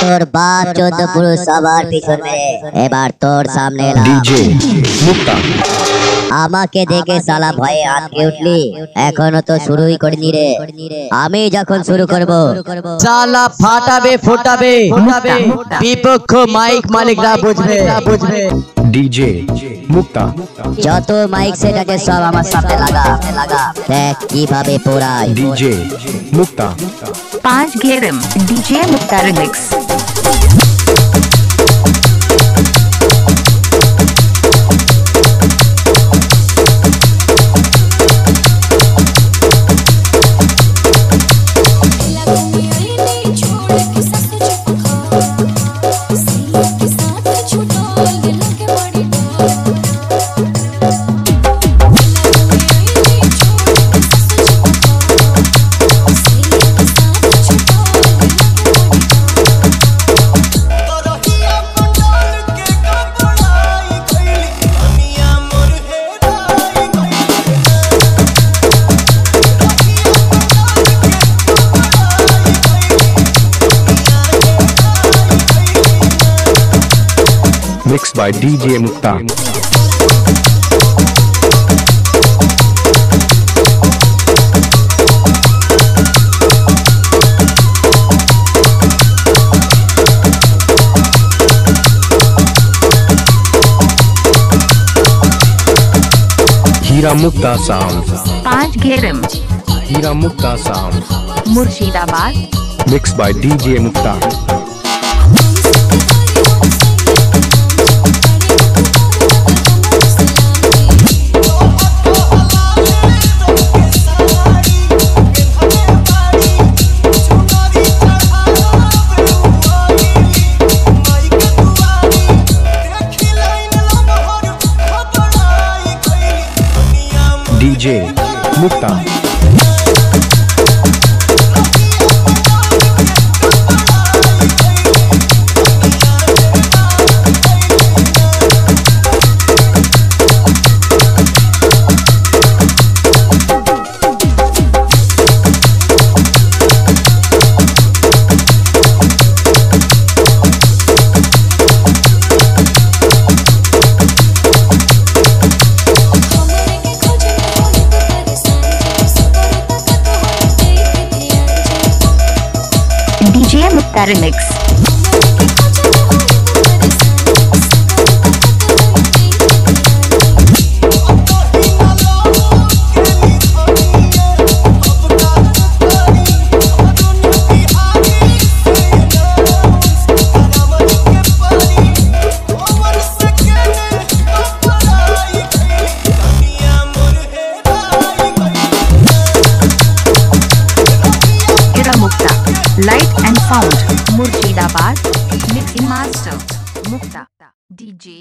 তোর বাপ চোদ্দ পুরুষ সবার পিছনে এবার তোর সামনে এলাম। ডিজে মুক্তা আমাকে দেখে সালা ভয়ে আটকে উঠলি। এখনও তো শুরুই করিনি রে। আমি যখন শুরু করব সালা ফাটাবে ফোটাবে বিপক্ষ মাইক মালিকরা বুঝবে। বুঝবে। ডিজে মুক্তা। যত মাইক সেট আছে সব আমার সাথে লাগা। লাগা দেখ কীভাবে পোড়ায়। ডিজে মুক্তা। পাঁচ গেরম DJ Mukta remix mix by DJ Mukta Mukta sound पाँच घेरम Hira Mukta sound Murshidabad. Mix by DJ Mukta DJ Mukta. Paramix. Light and sound Murshidabad mixing master Mukta DJ